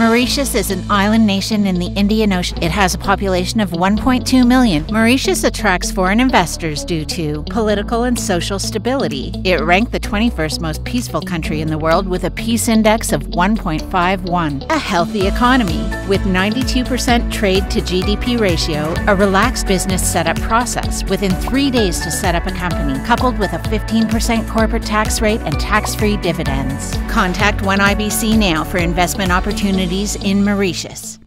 Mauritius is an island nation in the Indian Ocean. It has a population of 1.2 million. Mauritius attracts foreign investors due to political and social stability. It ranked the 21st most peaceful country in the world with a peace index of 1.51. A healthy economy with 92% trade to GDP ratio, a relaxed business setup process within three days to set up a company, coupled with a 15% corporate tax rate and tax free dividends. Contact One IBC now for investment opportunities in Mauritius.